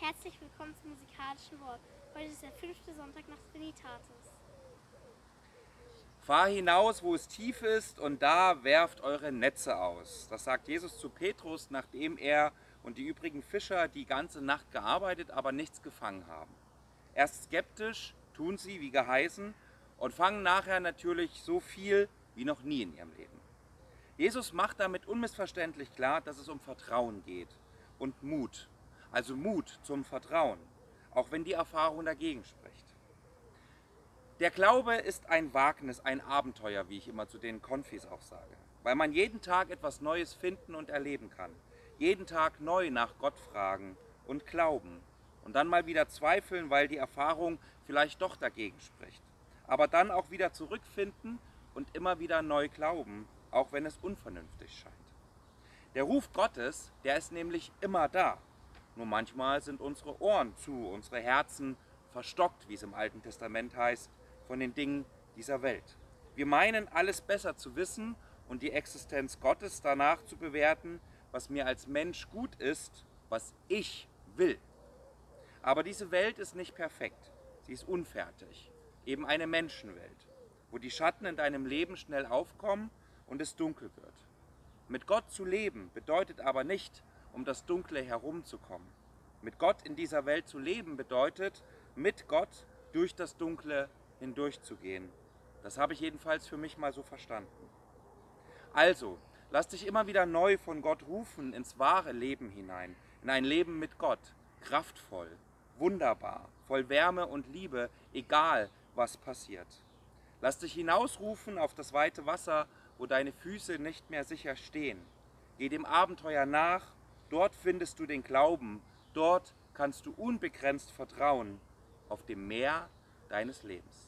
göttlichen Wort. Heute ist der fünfte Sonntag nach Trinitatis. Fahr hinaus, wo es tief ist, und da werft eure Netze aus. Das sagt Jesus zu Petrus, nachdem er und die übrigen Fischer die ganze Nacht gearbeitet, aber nichts gefangen haben. Erst skeptisch tun sie, wie geheißen, und fangen nachher natürlich so viel wie noch nie in ihrem Leben. Jesus macht damit unmissverständlich klar, dass es um Vertrauen geht und Mut. Also Mut zum Vertrauen, auch wenn die Erfahrung dagegen spricht. Der Glaube ist ein Wagnis, ein Abenteuer, wie ich immer zu den Konfis auch sage, weil man jeden Tag etwas Neues finden und erleben kann. Jeden Tag neu nach Gott fragen und glauben und dann mal wieder zweifeln, weil die Erfahrung vielleicht doch dagegen spricht. Aber dann auch wieder zurückfinden und immer wieder neu glauben, auch wenn es unvernünftig scheint. Der Ruf Gottes, der ist nämlich immer da. Nur manchmal sind unsere Ohren zu, unsere Herzen verstockt, wie es im Alten Testament heißt, von den Dingen dieser Welt. Wir meinen, alles besser zu wissen und die Existenz Gottes danach zu bewerten, was mir als Mensch gut ist, was ich will. Aber diese Welt ist nicht perfekt, sie ist unfertig, eben eine Menschenwelt, wo die Schatten in deinem Leben schnell aufkommen und es dunkel wird. Mit Gott zu leben bedeutet aber nicht, um das Dunkle herumzukommen. Mit Gott in dieser Welt zu leben bedeutet, mit Gott durch das Dunkle hindurchzugehen. Das habe ich jedenfalls für mich mal so verstanden. Also, lass dich immer wieder neu von Gott rufen ins wahre Leben hinein, in ein Leben mit Gott, kraftvoll, wunderbar, voll Wärme und Liebe, egal was passiert. Lass dich hinausrufen auf das weite Wasser, wo deine Füße nicht mehr sicher stehen. Geh dem Abenteuer nach Dort findest du den Glauben, dort kannst du unbegrenzt vertrauen auf dem Meer deines Lebens.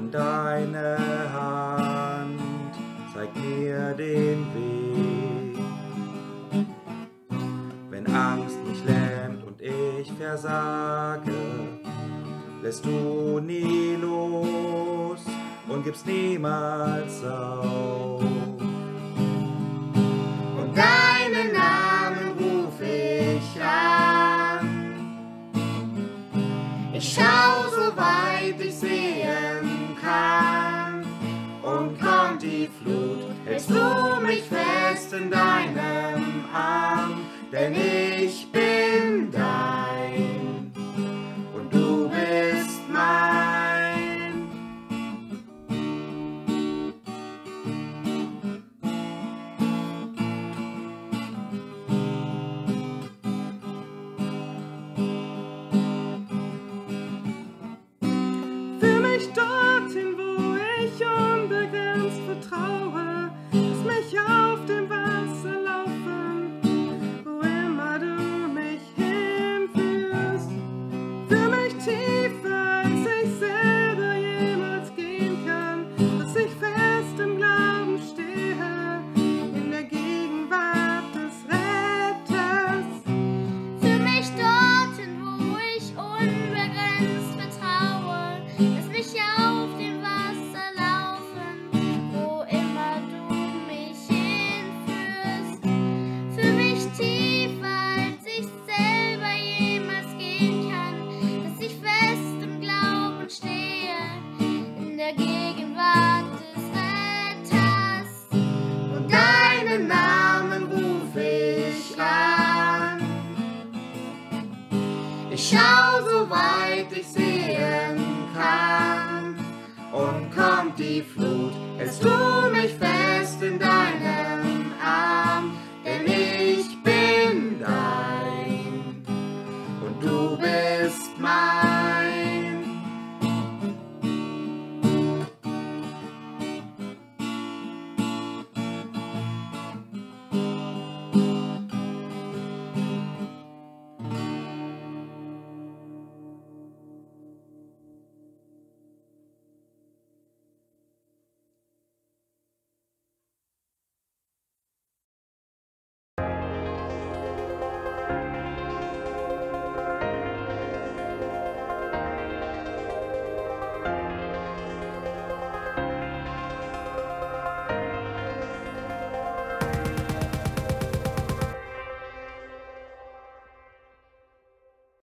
und deine Hand zeigt mir den Weg. Wenn Angst mich lähmt und ich versage, lässt du nie los und gibst niemals auf. In deinem Arm, denn ich shine.